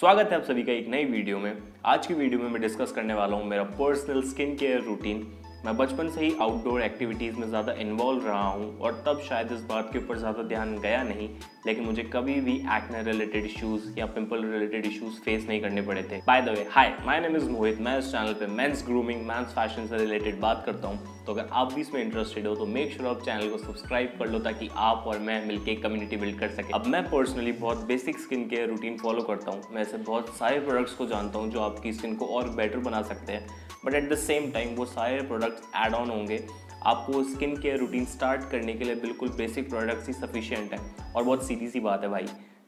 स्वागत है आप सभी का एक नई वीडियो में। आज की वीडियो में मैं डिस्कस करने वाला हूँ मेरा पर्सनल स्किन केयर रूटीन मैं बचपन से ही आउटडोर एक्टिविटीज़ में ज़्यादा इन्वॉल्व रहा हूँ और तब शायद इस बात के ऊपर ज़्यादा ध्यान गया नहीं, लेकिन मुझे कभी भी एक्ने रिलेटेड इश्यूज़ या पिंपल रिलेटेड इश्यूज़ फेस नहीं करने पड़े थे। By the way hi my name is Mohit मैं इस चैनल पे मेंस ग्रूमिंग मेंस फ़ैशन से रिलेटेड बात करता हूँ। तो अगर आप भी इसमें इंटरेस्टेड हो तो मेक श्योर आप चैनल को सब्सक्राइब कर लो ताकि आप और मैं मिलकर कम्युनिटी बिल्ड कर सके। अब मैं पर्सनली बहुत basic skin care routine follow करता हूँ। मैं ऐसे बहुत सारे प्रोडक्ट्स को जानता हूँ जो आपकी स्किन को और बेटर बना सकते हैं। But at the same time वो सारे प्रोडक्ट्स एड ऑन होंगे। आपको स्किन केयर रूटीन स्टार्ट करने के लिए बिल्कुल बेसिक प्रोडक्ट्स ही सफिशियंट है। और बहुत सीधी सी बात है भाई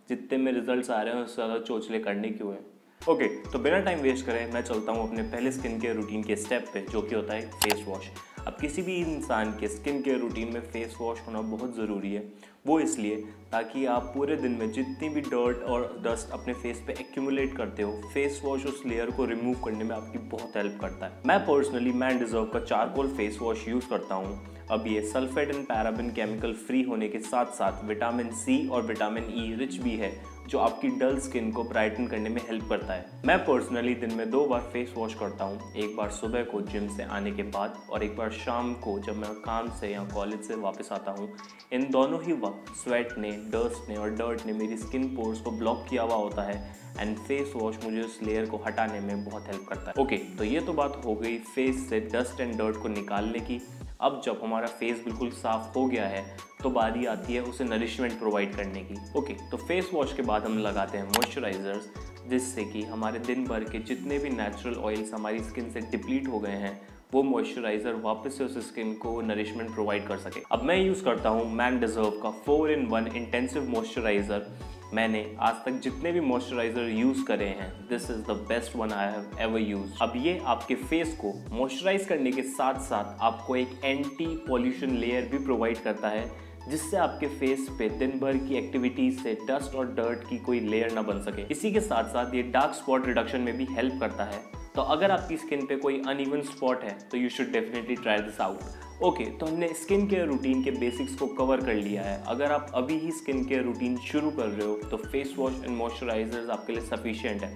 जितने में रिजल्ट्स आ रहे हैं उससे ज़्यादा चोचले करने क्यों हैं? ओके okay, तो बिना टाइम वेस्ट करें मैं चलता हूँ अपने पहले स्किन केयर रूटीन के स्टेप पे जो कि होता है फेस वॉश अब किसी भी इंसान के स्किन केयर रूटीन में फेस वॉश होना बहुत ज़रूरी है। वो इसलिए ताकि आप पूरे दिन में जितनी भी डर्ट और डस्ट अपने फेस पे एक्यूमुलेट करते हो फेस वॉश उस लेयर को रिमूव करने में आपकी बहुत हेल्प करता है। मैं पर्सनली मैन डिजर्व का चारकोल फेस वॉश यूज़ करता हूँ। अब ये sulphate and paraben chemical free होने के साथ साथ विटामिन सी और विटामिन ई e रिच भी है। जो आपकी डल स्किन को ब्राइटन करने में हेल्प करता है। मैं पर्सनली दिन में दो बार फेस वॉश करता हूँ। एक बार सुबह को जिम से आने के बाद और एक बार शाम को जब मैं काम से या कॉलेज से वापस आता हूँ। इन दोनों ही वक्त स्वेट ने डस्ट ने और डर्ट ने मेरी स्किन पोर्स को ब्लॉक किया हुआ होता है एंड फेस वॉश मुझे उस लेयर को हटाने में बहुत हेल्प करता है। ओके okay, तो ये तो बात हो गई फेस से डस्ट एंड डर्ट को निकालने की। अब जब हमारा फेस बिल्कुल साफ़ हो गया है तो बारी आती है उसे नरिशमेंट प्रोवाइड करने की। ओके तो फेस वॉश के बाद हम लगाते हैं मॉइस्चराइजर्स जिससे कि हमारे दिन भर के जितने भी नेचुरल ऑयल्स हमारी स्किन से डिप्लीट हो गए हैं, वो मॉइस्चराइजर वापस से उस स्किन को नरिशमेंट प्रोवाइड कर सके। अब मैं यूज़ करता हूँ मैन डिजर्व का four in one intensive moisturiser मैंने आज तक जितने भी मॉइस्चराइजर यूज़ करे हैं this is the best one I have ever use अब ये आपके फेस को मॉइस्चराइज करने के साथ साथ आपको एक एंटी पॉल्यूशन लेयर भी प्रोवाइड करता है, जिससे आपके फेस पे दिन भर की एक्टिविटीज़ से डस्ट और डर्ट की कोई लेयर ना बन सके। इसी के साथ साथ ये डार्क स्पॉट रिडक्शन में भी हेल्प करता है। तो अगर आपकी स्किन पे कोई अनइवन स्पॉट है तो you should definitely try this out okay तो हमने स्किन केयर रूटीन के बेसिक्स को कवर कर लिया है. अगर आप अभी ही स्किन केयर रूटीन शुरू कर रहे हो तो फेस वॉश एंड मॉइस्चराइजर आपके लिए सफिशियंट है.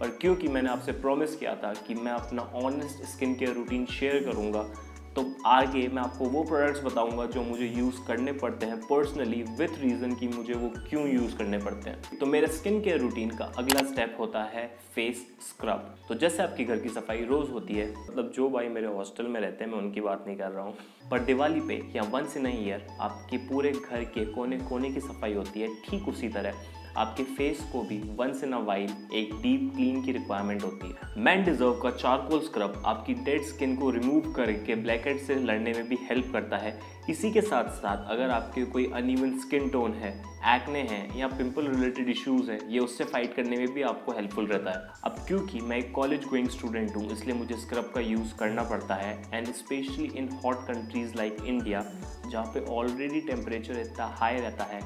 पर क्योंकि मैंने आपसे प्रॉमिस किया था कि मैं अपना honest skin care routine share करूँगा तो आगे मैं आपको वो प्रोडक्ट्स बताऊँगा जो मुझे यूज़ करने पड़ते हैं पर्सनली विथ रीज़न कि मुझे वो क्यों यूज़ करने पड़ते हैं। तो मेरे स्किन केयर रूटीन का अगला स्टेप होता है फेस स्क्रब तो जैसे आपकी घर की सफ़ाई रोज़ होती है मतलब जो भाई मेरे हॉस्टल में रहते हैं, मैं उनकी बात नहीं कर रहा हूँ। पर दिवाली पे या वंस इन ईयर आपके पूरे घर के कोने कोने की सफ़ाई होती है, ठीक उसी तरह आपके फेस को भी वंस इन अ वाइल एक डीप क्लीन की रिक्वायरमेंट होती है। मैन डिजर्व का चारकोल स्क्रब आपकी डेड स्किन को रिमूव करके ब्लैकेट से लड़ने में भी हेल्प करता है। इसी के साथ साथ अगर आपके कोई अनइवन स्किन टोन है एक्ने हैं या पिंपल रिलेटेड इश्यूज़ हैं, ये उससे फाइट करने में भी आपको हेल्पफुल रहता है। अब क्योंकि मैं एक कॉलेज गोइंग स्टूडेंट हूँ, इसलिए मुझे स्क्रब का यूज़ करना पड़ता है and specially in hot countries like India जहाँ पे ऑलरेडी टेम्परेचर इतना हाई रहता है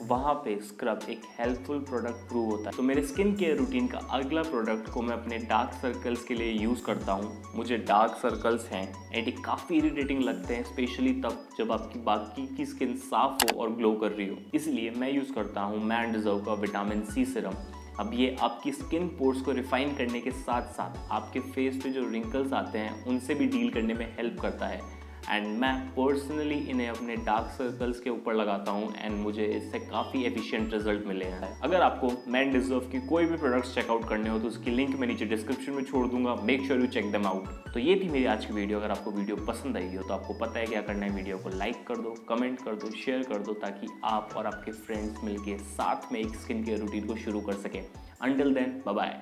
वहाँ पे स्क्रब एक हेल्पफुल प्रोडक्ट प्रूव होता है। तो मेरे स्किन केयर रूटीन का अगला प्रोडक्ट को मैं अपने डार्क सर्कल्स के लिए यूज़ करता हूँ। मुझे डार्क सर्कल्स हैं एंड ये काफ़ी इरिटेटिंग लगते हैं स्पेशली तब जब आपकी बाकी की स्किन साफ़ हो और ग्लो कर रही हो। इसलिए मैं यूज़ करता हूँ मैन डिजर्व का विटामिन सी सिरम अब ये आपकी स्किन पोर्स को रिफाइन करने के साथ साथ आपके फेस पे जो रिंकल्स आते हैं, उनसे भी डील करने में हेल्प करता है। एंड मैं पर्सनली इन्हें अपने डार्क सर्कल्स के ऊपर लगाता हूँ एंड मुझे इससे काफ़ी एफिशिएंट रिज़ल्ट मिले हैं। अगर आपको मैन डिजर्व की कोई भी प्रोडक्ट्स चेकआउट करने हो तो उसकी लिंक मैं नीचे डिस्क्रिप्शन में छोड़ दूँगा। Make sure you check them out तो ये थी मेरी आज की वीडियो अगर आपको वीडियो पसंद आई हो तो आपको पता है क्या करना है। वीडियो को लाइक कर दो कमेंट कर दो शेयर कर दो, ताकि आप और आपके फ्रेंड्स मिलकर साथ में एक स्किन केयर रूटीन को शुरू कर सकें। Until then bye